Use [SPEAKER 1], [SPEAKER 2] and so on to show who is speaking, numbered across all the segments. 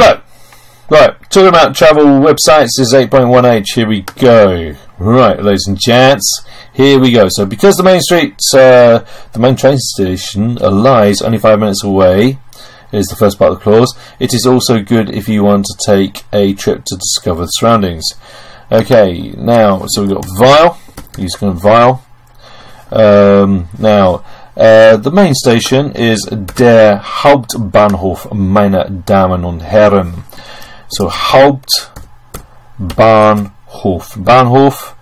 [SPEAKER 1] Hello. Right, talking about travel websites is 8.1h. Here we go. Right, ladies and gents, here we go. So, because the main street, uh, the main train station lies only five minutes away, is the first part of the clause. It is also good if you want to take a trip to discover the surroundings. Okay, now, so we've got Weil. He's going Weil. Um, now, uh, the main station is der Hauptbahnhof, meine Damen und Herren. So Hauptbahnhof. Bahnhof,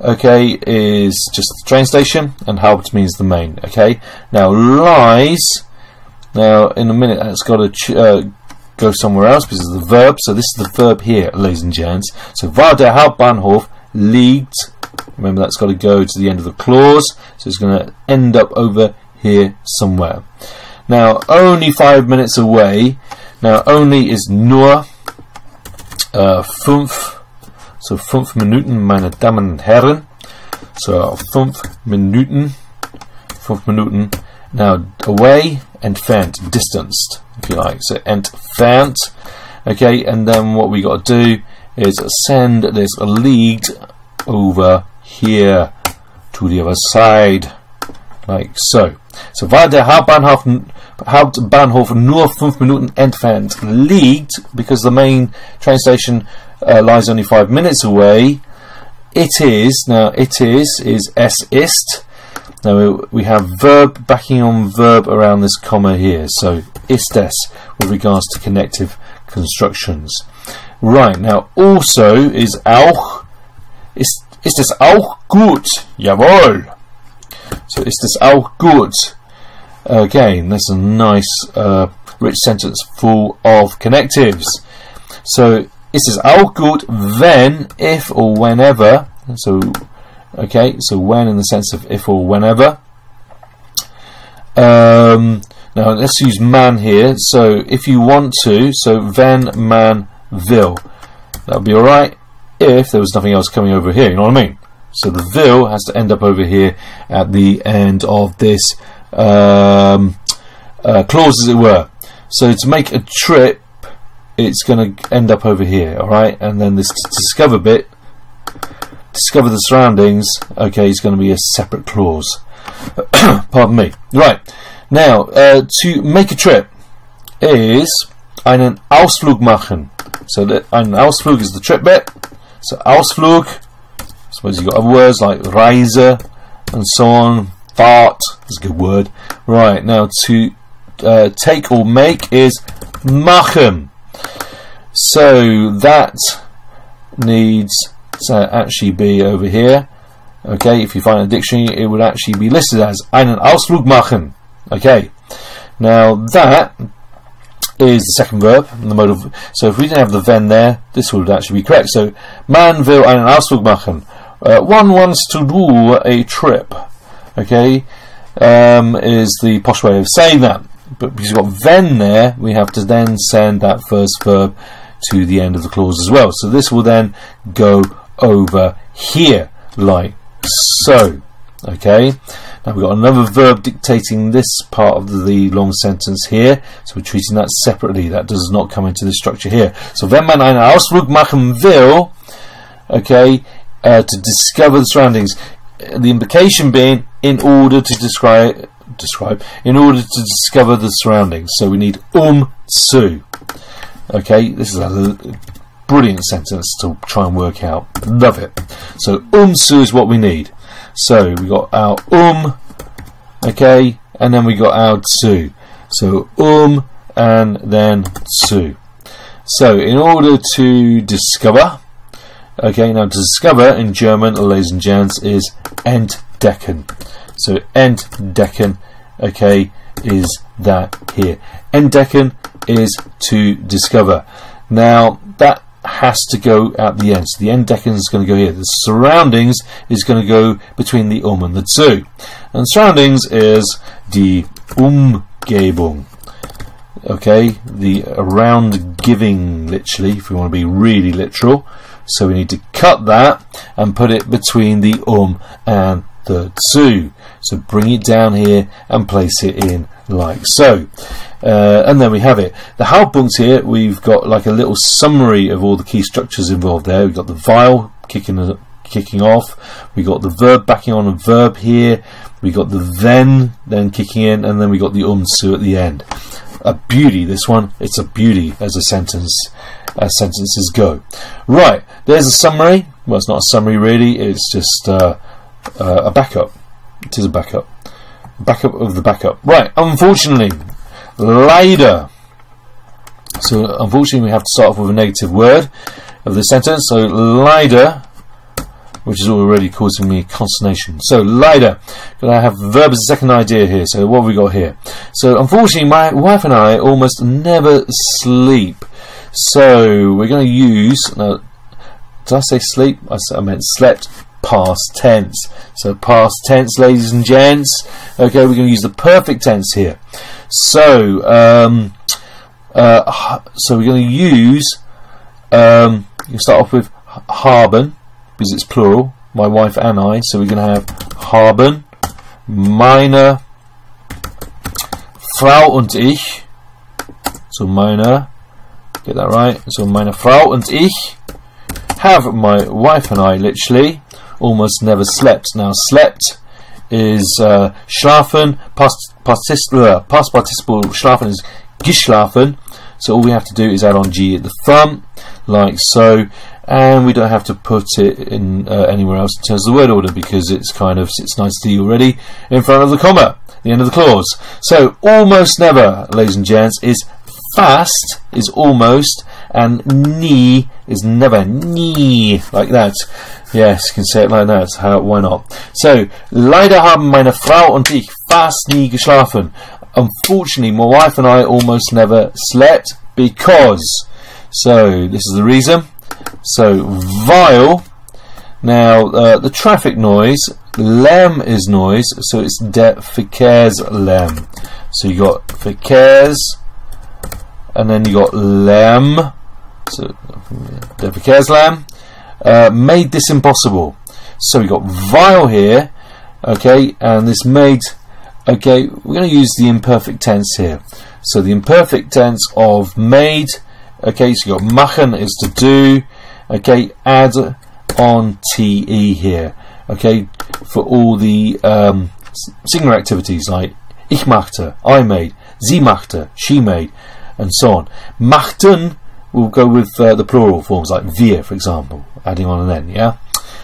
[SPEAKER 1] okay, is just the train station, and Haupt means the main. Okay. Now lies. Now in a minute, that's got to uh, go somewhere else because it's the verb. So this is the verb here, ladies and gents. So war der Hauptbahnhof liegt. Remember, that's got to go to the end of the clause. So it's going to end up over here somewhere. Now, only five minutes away. Now, only is nur uh, fünf. So, fünf Minuten, meine Damen und Herren. So, fünf Minuten. Fünf Minuten. Now, away, entfernt, distanced, if you like. So, entfernt. Okay, and then what we got to do is send this lead over here to the other side, like so. So weil der Hauptbahnhof, Hauptbahnhof nur fünf Minuten entfernt liegt, because the main train station uh, lies only five minutes away, it is, now it is, is es ist. Now we have verb backing on verb around this comma here, so ist es with regards to connective constructions. Right, now also is auch, ist, ist es auch gut? Jawohl! So ist es auch gut? Again, that's a nice, uh, rich sentence full of connectives. So ist es auch gut, wenn, if or whenever. So, okay, so when in the sense of if or whenever. Um, now let's use man here. So if you want to, so wenn man will, that would be alright if there was nothing else coming over here. You know what I mean? So the vil has to end up over here at the end of this um, uh, clause, as it were. So to make a trip, it's going to end up over here, all right? And then this discover bit, discover the surroundings. Okay, is going to be a separate clause. Pardon me. Right now, uh, to make a trip is einen Ausflug machen. So that einen Ausflug is the trip bit. So Ausflug suppose you've got other words like Reise and so on. Fahrt is a good word. Right, now to uh, take or make is machen. So that needs to actually be over here. Okay, if you find a dictionary, it would actually be listed as einen Ausflug machen. Okay, now that is the second verb, the mode of. So if we didn't have the wenn there, this would actually be correct. So man will einen Ausflug machen. Uh, one wants to do a trip, okay, um, is the posh way of saying that. But because you've got then there, we have to then send that first verb to the end of the clause as well. So this will then go over here, like so. Okay, now we've got another verb dictating this part of the long sentence here, so we're treating that separately. That does not come into the structure here. So, wenn man einen Ausflug machen will, okay, uh, to discover the surroundings. The implication being in order to describe describe in order to discover the surroundings. So we need um zu. Okay, this is a brilliant sentence to try and work out. Love it. So um zu is what we need. So we got our um, okay, and then we got our su. So um and then su. So in order to discover Okay, now to discover in German, ladies and gents, is entdecken. So entdecken, okay, is that here. Entdecken is to discover. Now that has to go at the end. So the entdecken is going to go here. The surroundings is going to go between the um and the zu. And surroundings is die Umgebung. Okay, the around giving, literally, if we want to be really literal. So we need to cut that and put it between the um and dazu. So bring it down here and place it in like so. Uh, and there we have it. The Hauptpunkt here, we've got like a little summary of all the key structures involved there. We've got the vial kicking kicking off. We got the verb backing on a verb here. We got the then then kicking in, and then we got the umzu at the end. A beauty, this one. It's a beauty as a sentence, as sentences go. Right, there's a summary. Well, it's not a summary really. It's just uh, uh, a backup. It is a backup. Backup of the backup. Right, unfortunately, leider. So unfortunately we have to start off with a negative word of the sentence. So leider, which is already causing me consternation. So leider, I have verb as a second idea here. So what have we got here? So unfortunately my wife and I almost never sleep. So we're going to use, did I say sleep? I, I meant slept past tense. So past tense, ladies and gents. Okay, we're going to use the perfect tense here. So, um, uh, so we're going to use. Um, you start off with haben because it's plural. My wife and I. So we're going to have haben, meine Frau und ich. So meine, get that right. So meine Frau und ich have my wife and I literally almost never slept. Now, slept is uh, schlafen, past, participle, uh, past participle schlafen is geschlafen. So all we have to do is add on G at the front, like so, and we don't have to put it in uh, anywhere else in terms of the word order because it's kind of sits nicely already in front of the comma, the end of the clause. So almost never, ladies and gents, is fast is almost and nie is never nie like that. Yes, you can say it like that. How, why not? So, leider haben meine Frau und ich fast nie geschlafen. Unfortunately, my wife and I almost never slept because. So, this is the reason. So, weil. Now, uh, the traffic noise, Lärm is noise, so it's der Verkehrslärm. So you got Verkehrs, and then you got Lärm, so der Verkehrslärm, uh, made this impossible. So we got weil here, okay, and this made, okay, we're going to use the imperfect tense here. So the imperfect tense of made, okay, so you got machen is to do, okay, add on te here, okay, for all the um, singular activities like ich machte, I made, sie machte, she made, and so on. Machten we'll go with uh, the plural forms like wir, for example, adding on an n, yeah?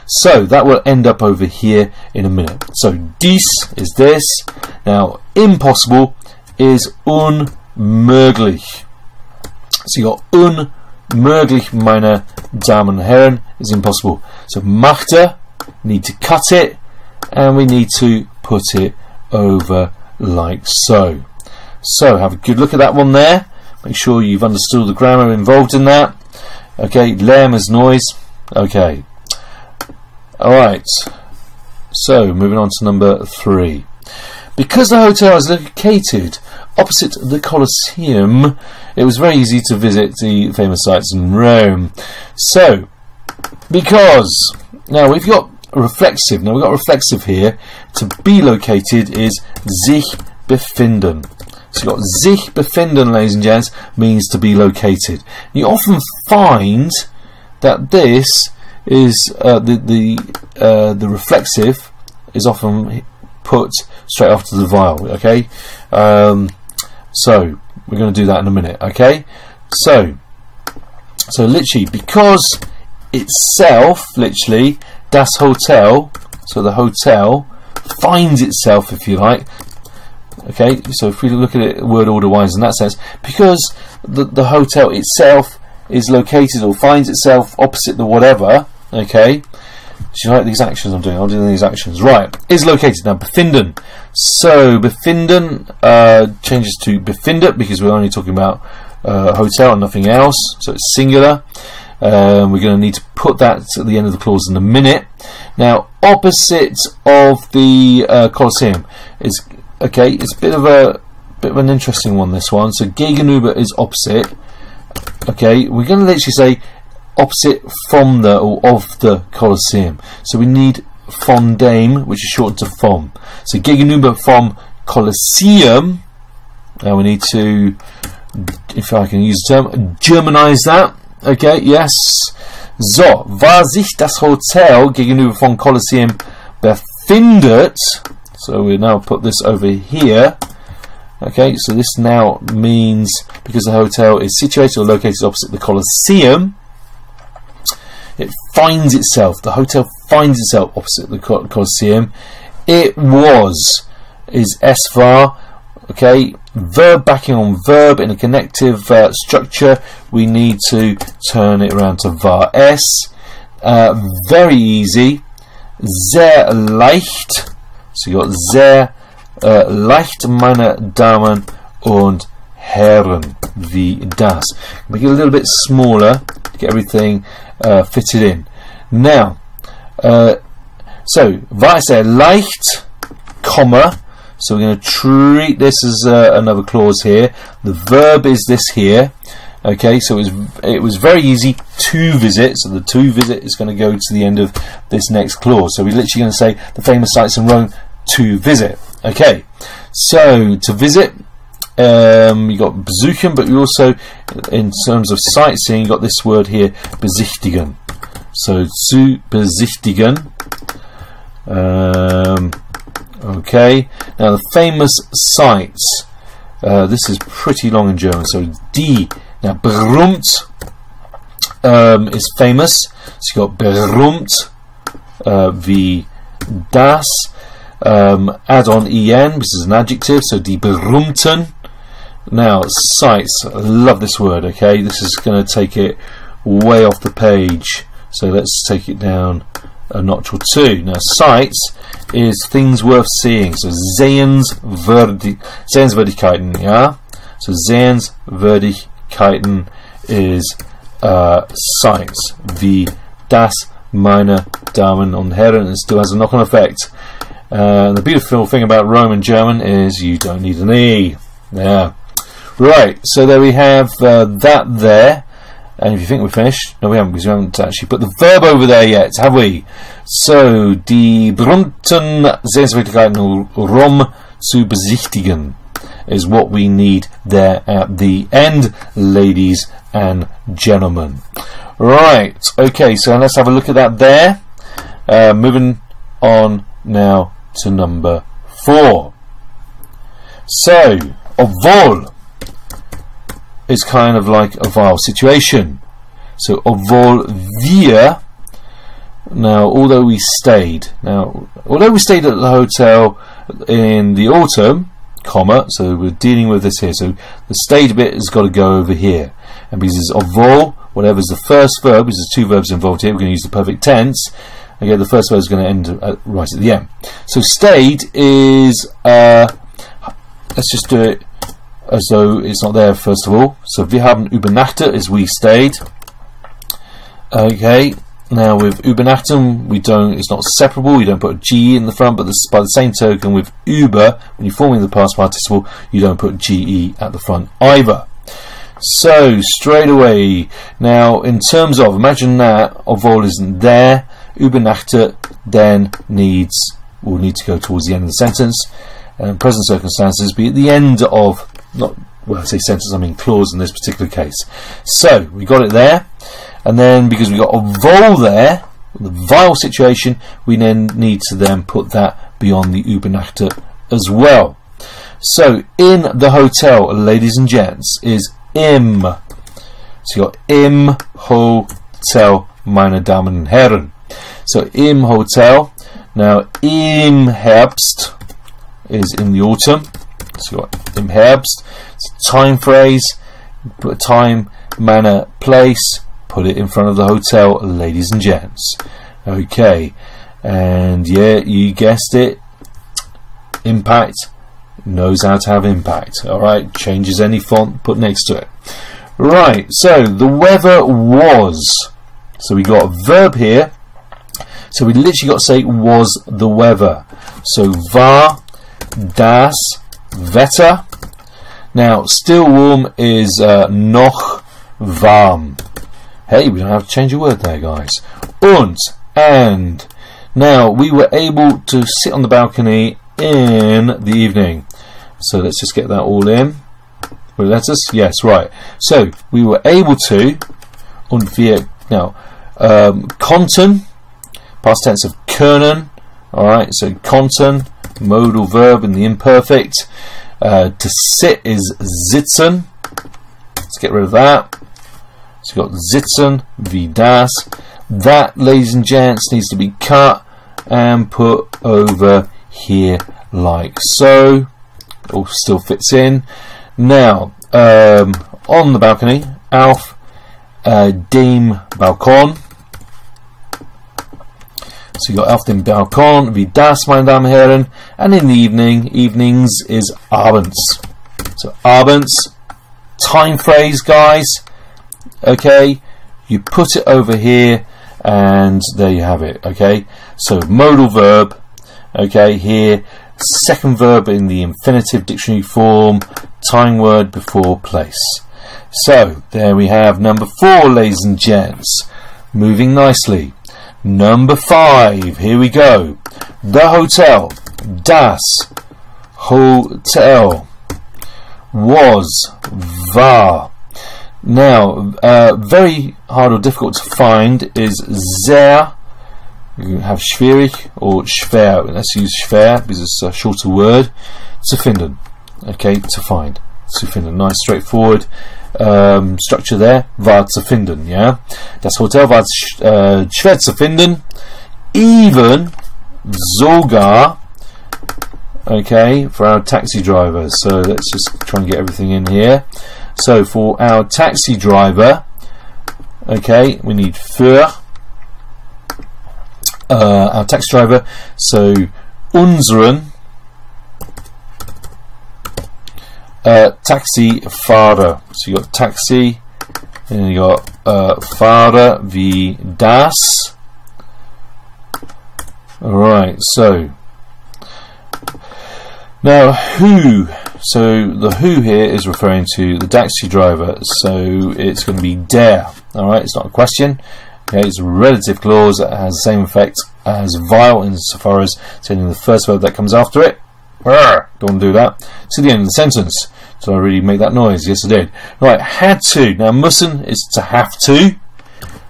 [SPEAKER 1] So that will end up over here in a minute. So dies is this. Now impossible is unmöglich. So you got unmöglich, meine Damen und Herren, is impossible. So machte, need to cut it, and we need to put it over like so. So have a good look at that one there. Make sure you've understood the grammar involved in that. Okay, Lärm is noise. Okay. Alright. So, moving on to number three. Because the hotel is located opposite the Colosseum, it was very easy to visit the famous sites in Rome. So, because, now we've got reflexive, now we've got reflexive here, to be located is sich befinden. So you've got sich befinden, ladies and gents, means to be located. You often find that this is uh, the the uh, the reflexive is often put straight after the vowel. Okay, um, so we're going to do that in a minute. Okay, so so literally because itself, literally das Hotel, so the hotel finds itself, if you like, Okay, so if we look at it word order wise in that sense, because the, the hotel itself is located or finds itself opposite the whatever, okay, do you like these actions I'm doing? I'm doing these actions. Right, is located. Now, befinden. So, befinden uh, changes to befindet because we're only talking about uh, hotel and nothing else. So, it's singular. Um, we're going to need to put that at the end of the clause in a minute. Now, opposite of the uh, Colosseum is Okay, it's a bit of a bit of an interesting one. This one. So gegenüber is opposite. Okay, we're going to literally say opposite from the or of the Colosseum. So we need von dem, which is shortened to vom. So gegenüber vom Colosseum. Now we need to, if I can use the term, Germanize that. Okay, yes. So, war sich das Hotel gegenüber vom Colosseum befindet. So we now put this over here. Okay, so this now means because the hotel is situated or located opposite the Colosseum, it finds itself, the hotel finds itself opposite the Colosseum. It was, is SVAR, okay, verb backing on verb in a connective uh, structure, we need to turn it around to var s. Uh, very easy. Sehr leicht. Got sehr uh, leicht, meine Damen und Herren, wie das. Make it a little bit smaller to get everything uh, fitted in. Now, uh, so, sehr leicht, comma, so we're going to treat this as uh, another clause here. The verb is this here. Okay, so it was it was very easy to visit. So the to visit is going to go to the end of this next clause. So we're literally going to say the famous sites in Rome to visit. Okay, so to visit, um, you got besuchen, but you also, in terms of sightseeing, you got this word here, besichtigen. So zu besichtigen. Um, okay, now the famous sites. Uh, this is pretty long in German. So die. Now berühmt um, is famous. So you got berühmt, uh, wie das. Um, add on en, which is an adjective, so die berühmten. Now, sites, I love this word, okay? This is going to take it way off the page. So let's take it down a notch or two. Now, sites is things worth seeing. So, sehenswürdig, Sehenswürdigkeiten, yeah? So, Sehenswürdigkeiten is uh, sites. Wie das, meine Damen und Herren, it still has a knock on effect. Uh, the beautiful thing about Roman German is you don't need an E. Yeah. Right, so there we have uh, that there. And if you think we're finished, no, we haven't, because we haven't actually put the verb over there yet, have we? So, die berühmten Sehenswürdigkeiten Rom zu besichtigen is what we need there at the end, ladies and gentlemen. Right, okay, so let's have a look at that there. Uh, moving on now to number four. So, obwohl is kind of like a vile situation. So, obwohl wir, now, although we stayed, now, although we stayed at the hotel in the autumn, comma, so we're dealing with this here. So, the stayed bit has got to go over here. And because it's obwohl, whatever's the first verb, because there's two verbs involved here, we're going to use the perfect tense. Okay, the first word is going to end at, right at the end. So stayed is, uh, let's just do it as though it's not there first of all. So wir haben übernachtet is we stayed. Okay, now with übernachten we don't, it's not separable, you don't put a G in the front, but this, by the same token with über, when you're forming the past participle, you don't put GE at the front either. So, straight away, now in terms of, imagine that, of all isn't there, Übernachtet then needs will need to go towards the end of the sentence. And present circumstances be at the end of not well I say sentence I mean clause in this particular case. So we got it there, and then because we got a vowel there, the vile situation, we then need to then put that beyond the Übernachtet as well. So in the hotel, ladies and gents, is im. So you got im hotel, meine Damen und Herren. So im Hotel. Now im Herbst is in the autumn. So you got im Herbst. It's a time phrase. Time, manner, place. Put it in front of the hotel, ladies and gents. Okay. And yeah, you guessed it. Impact knows how to have impact. Alright, changes any font, put next to it. Right, so the weather was. So we got verb here so we literally got to say was the weather. So war das Wetter. Now, still warm is uh, noch warm. Hey, we don't have to change a word there, guys. Und, and. Now, we were able to sit on the balcony in the evening. So let's just get that all in. Let us? Yes, right. So we were able to, und wir, now, um, konnten, past tense of können, alright, so konnten, modal verb in the imperfect. Uh, to sit is sitzen. Let's get rid of that. So you've got sitzen, wie das. That, ladies and gents, needs to be cut and put over here like so. All still fits in. Now, um, on the balcony, auf, uh, dem Balkon. So you got dem Balkon, wie das, meine Damen und Herren. And in the evening, evenings is abends. So abends, time phrase, guys. Okay, you put it over here, and there you have it. Okay, so modal verb. Okay, here second verb in the infinitive dictionary form, time word before place. So, there we have number four, ladies and gents. Moving nicely. Number five, here we go. The hotel, das Hotel, was, war. Now, uh, very hard or difficult to find is sehr you have schwierig or schwer. Let's use schwer because it's a shorter word. Zu finden. Okay, to find. Zu finden. Nice, straightforward um, structure there. War zu finden. Yeah. Das Hotel war uh, schwer zu finden. Even sogar. Okay, for our taxi driver. So let's just try and get everything in here. So for our taxi driver, okay, we need für uh, our taxi driver. So unseren uh, Taxifahrer. So you got taxi, and you got uh, Fahrer wie das. Alright, so now who so the who here is referring to the taxi driver, so it's going to be der. Alright, it's not a question. Okay, it's a relative clause that has the same effect as vile insofar as saying the first verb that comes after it. Don't do that. To the end of the sentence. Did I really make that noise? Yes, I did. Right, had to. Now, müssen is to have to.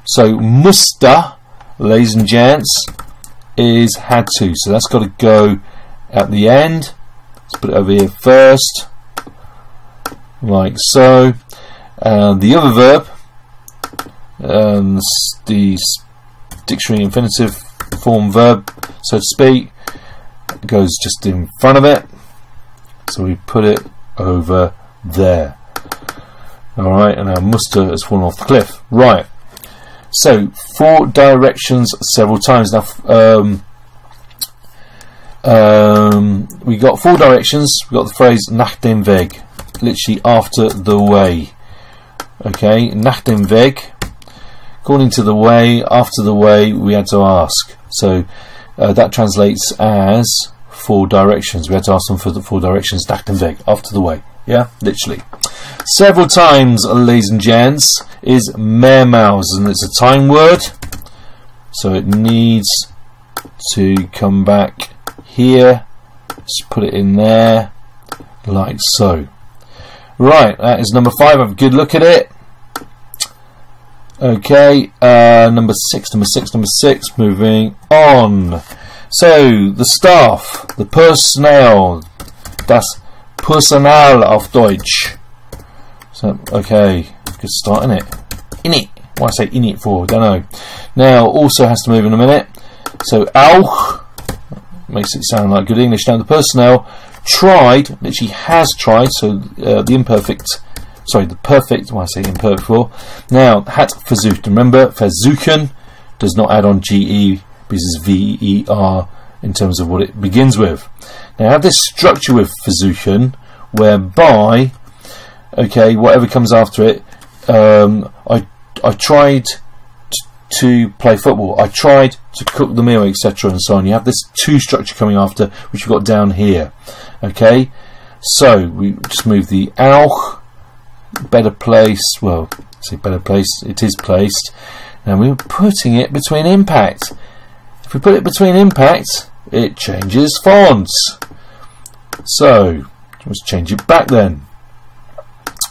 [SPEAKER 1] So, musste, ladies and gents, is had to. So that's got to go at the end. Let's put it over here first. Like so. Uh, the other verb um, the dictionary infinitive form verb, so to speak, goes just in front of it. So we put it over there. Alright, and our musste has fallen off the cliff. Right. So, four directions several times. Now, um, um, we got four directions. We got the phrase nach dem Weg, literally after the way. Okay, nach dem Weg according to the way, after the way, we had to ask. So uh, that translates as four directions. We had to ask them for the four directions, Weg, after the way. Yeah, literally. Several times, ladies and gents, is mehrmals, and it's a time word. So it needs to come back here. Just put it in there, like so. Right, that is number five. Have a good look at it. Okay, uh, number six, number six, number six, moving on. So, the staff, the personnel, das Personal auf Deutsch. So, okay, good start in it. In it. Why say in it for? Don't know. Now, also has to move in a minute. So, auch makes it sound like good English. Now, the personnel tried, literally has tried, so uh, the imperfect sorry, the perfect, well, I say imperfect for. Now, hat versucht. Remember, versuchen does not add on GE because it's V-E-R in terms of what it begins with. Now, I have this structure with versuchen whereby, okay, whatever comes after it, um, I, I tried to play football. I tried to cook the meal, etc., and so on. You have this two structure coming after, which we've got down here. Okay, so we just move the auch better placed, well, say better placed, it is placed, and we're putting it between impact. If we put it between impact, it changes fonts. So, let's change it back then.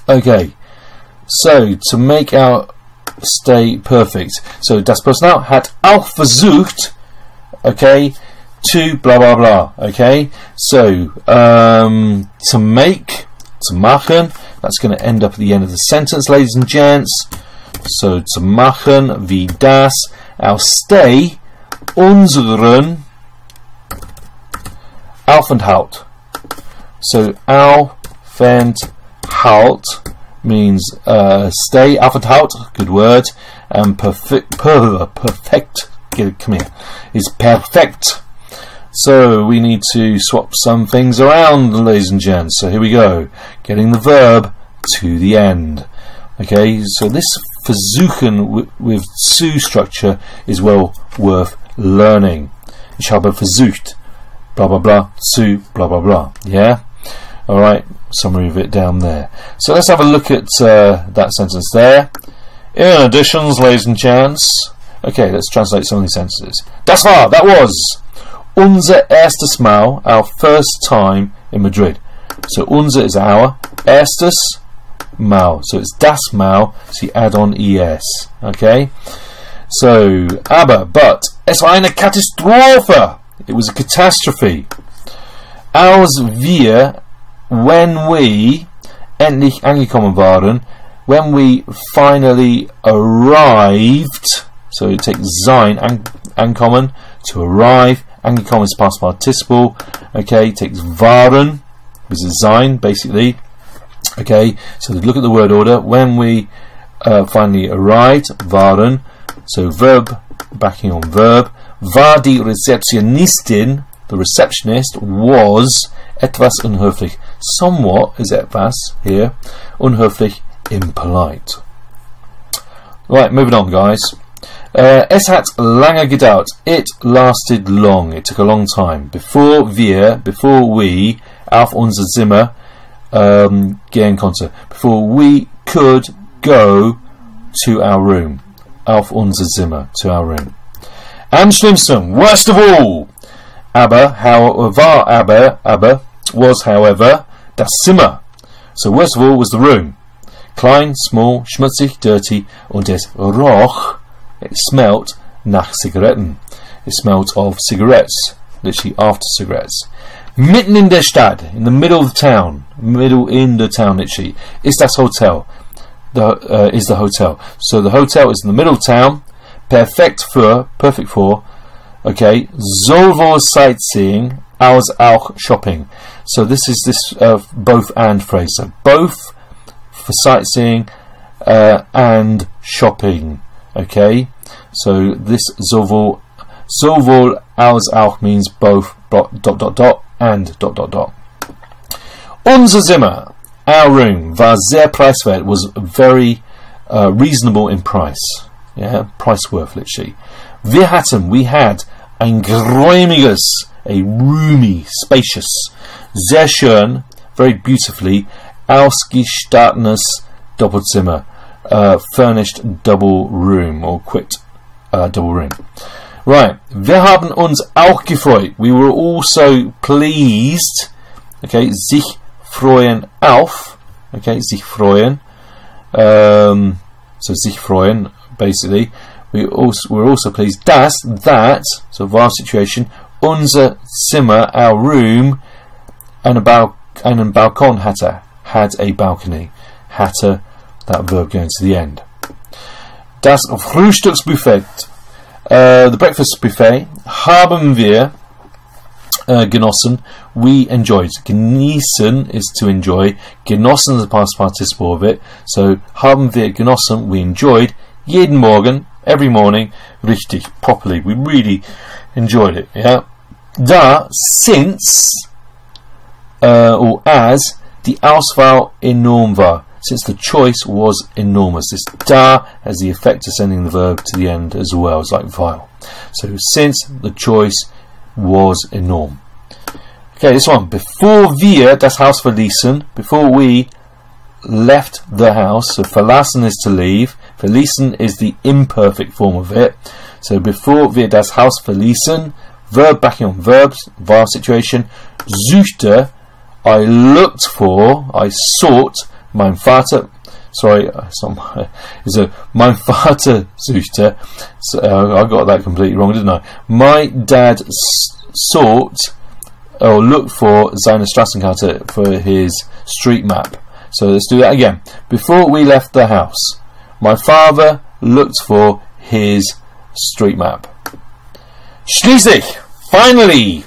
[SPEAKER 1] Okay, so to make our stay perfect, so das Personal hat auch versucht, okay, to blah blah blah, okay, so um, to make, to machen, that's going to end up at the end of the sentence, ladies and gents. So to machen, wie das, our stay, unseren Aufenthalt. So Aufenthalt means uh, stay. Aufenthalt, good word. And perfect, per, perfect, come here, is perfect. So we need to swap some things around, ladies and gents. So here we go. Getting the verb to the end. Okay, so this versuchen with zu structure is well worth learning. Ich habe versucht, blah blah blah, zu blah blah blah. Yeah? Alright, summary of it down there. So let's have a look at uh, that sentence there. In additions, ladies and gents. Okay, let's translate some of these sentences. Das war, that was unser erstes Mal, our first time in Madrid. So unser is our, erstes Mal. So it's das Mal, so you add on es. Okay? So, aber, but, es war eine Katastrophe. It was a catastrophe. Als wir when we endlich angekommen waren, when we finally arrived, so it takes sein, an, ankommen, to arrive, angekommen is past participle, okay, takes waren, which is sein, basically, okay, so look at the word order, when we uh, finally arrived, waren, so verb, backing on verb, war die Rezeptionistin, the receptionist, was etwas unhöflich. Somewhat is etwas here. Unhöflich, impolite. Right, moving on, guys. Uh, es hat lange gedauert. It lasted long. It took a long time. Before wir, before we, auf unser Zimmer um, gehen konnte. Before we could go to our room. Auf unser Zimmer, to our room. Am schlimmsten, worst of all, aber, however, aber, aber, was, however, das Zimmer. So worst of all was the room. Klein, small, schmutzig, dirty, und es roch, it smelt nach Zigaretten. It smelt of cigarettes, literally after cigarettes. Mitten in der Stadt, in the middle of the town, middle in the town, literally, is das Hotel. The, uh, is the hotel. So the hotel is in the middle of town. Perfect für, perfect for, okay, sowohl sightseeing als auch shopping. So this is this uh, both and phrase. So both for sightseeing uh, and shopping. Okay. So this sowohl sowohl als auch means both dot dot dot and dot dot dot. Unser Zimmer, our room, war sehr preiswert, was very uh, reasonable in price. Yeah, price worth literally. Wir hatten, we had ein geräumiges, a roomy, spacious sehr schön, very beautifully, ausgestattetes Doppelzimmer, uh, furnished double room or quit uh, double room. Right, wir haben uns auch gefreut. We were also pleased. Okay, sich freuen auf. Okay, sich freuen. Um, so sich freuen, basically. We also we're also pleased dass that so our situation unser Zimmer, our room, and a bal- and a balkon hatte had a balcony. Hatte that verb going to the end. Das Frühstücksbuffet, uh, the breakfast buffet, haben wir uh, genossen. We enjoyed. Genießen is to enjoy. Genossen is the past participle of it. So haben wir genossen. We enjoyed. Jeden Morgen, every morning, richtig, properly. We really enjoyed it. Yeah. Da since uh, or as the Auswahl enorm war, since the choice was enormous. This da has the effect of sending the verb to the end as well, it's like vile. So since the choice was enorm. Okay, this one. Before wir das Haus verließen, before we left the house, so verlassen is to leave, verließen is the imperfect form of it. So before wir das Haus verließen, verb backing on verbs, var situation, suchte, I looked for, I sought, mein Vater, sorry, it's not my, it's a, mein Vater suchte, so, uh, I got that completely wrong, didn't I? My dad sought, or looked for seine Straßenkarte for his street map. So let's do that again. Before we left the house, my father looked for his street map. Schließlich, finally,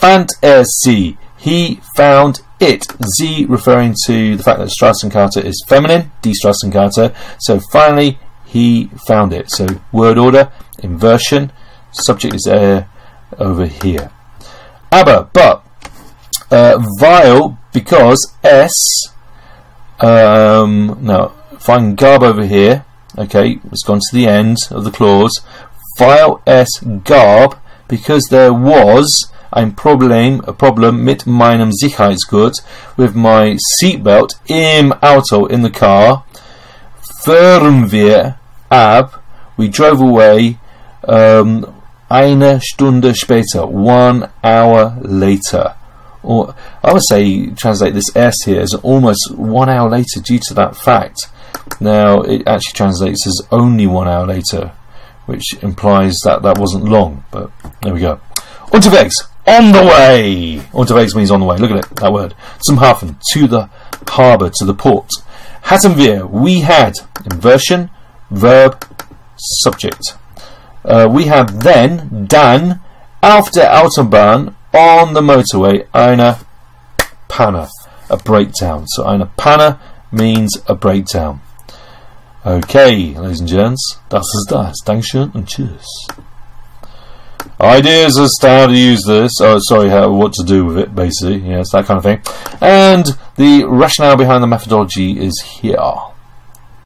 [SPEAKER 1] fand er sie. He found it. Z referring to the fact that Straßenkarte is feminine, die Straßenkarte. So finally, he found it. So word order, inversion, subject is there over here. Aber, but, uh, vile because S, um, no, find gab over here, okay, it's gone to the end of the clause, file S gab because there was ein Problem, a problem mit meinem Sicherheitsgurt with my seatbelt im Auto in the car. Fahren wir ab. We drove away um, eine Stunde später, one hour later. Or I would say translate this S here as almost one hour later due to that fact. Now it actually translates as only one hour later, which implies that that wasn't long. But there we go. Unterwegs, on the way. Unterwegs means on the way. Look at it, that word. Zum Hafen, to the harbour, to the port. Hatten wir, we had. Inversion, verb, subject. Uh, we had then, dann, auf der Autobahn, on the motorway, eine Panne, a breakdown. So eine Panne means a breakdown. Okay, ladies and gents, das ist das. Dankeschön und tschüss. Ideas as to how to use this, oh sorry, how, what to do with it, basically, yes, that kind of thing. And the rationale behind the methodology is here.